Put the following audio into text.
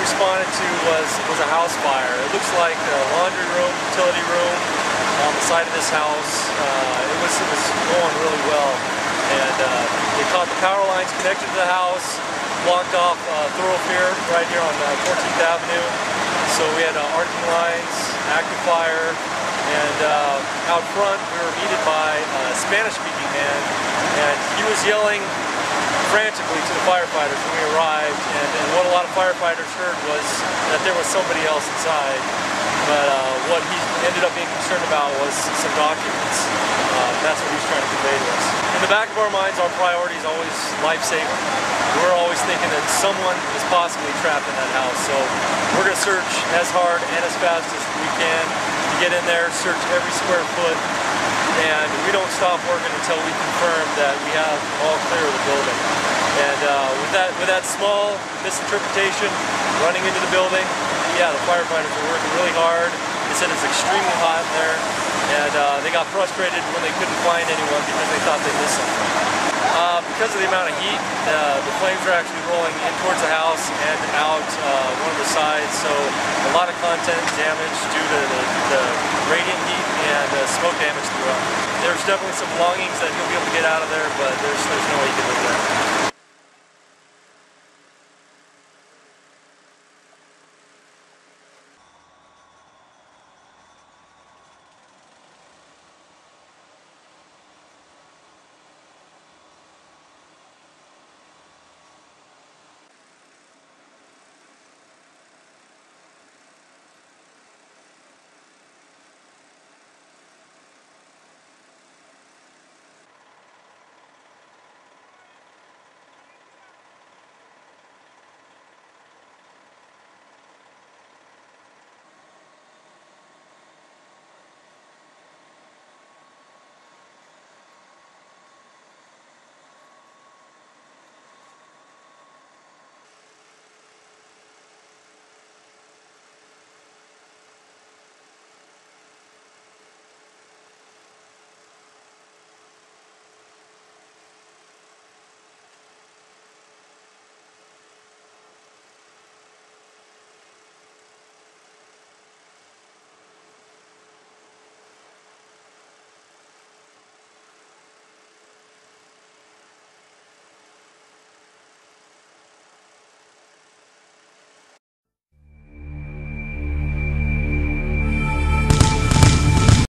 responded to was was a house fire. It looks like a laundry room, utility room on the side of this house. Uh, it was it was going really well, and uh, they caught the power lines connected to the house, blocked off uh, thoroughfare right here on 14th uh, Avenue. So we had uh, arcing lines, active fire, and uh, out front we were greeted by a Spanish-speaking man, and he was yelling frantically to the firefighters when we arrived, and, and, what a lot of firefighters heard was that there was somebody else inside. But uh, what he ended up being concerned about was some documents. Uh, that's what he was trying to convey to us. In the back of our minds, our priority is always life saving. We're always thinking that someone is possibly trapped in that house. So we're going to search as hard and as fast as we can get in there, search every square foot, and we don't stop working until we confirm that we have all clear of the building. And uh, with that with that small misinterpretation running into the building, yeah, the firefighters are working really hard. They said it's extremely hot in there, and uh, they got frustrated when they couldn't find anyone because they thought they missed something. Uh, because of the amount of heat, uh, the flames are actually rolling in towards the house and out uh, one of the sides, so a lot of content damage due to the, the radiant heat and uh, smoke damage throughout. There's definitely some belongings that he'll be able to get out of there, but there's, there's no way he can live there.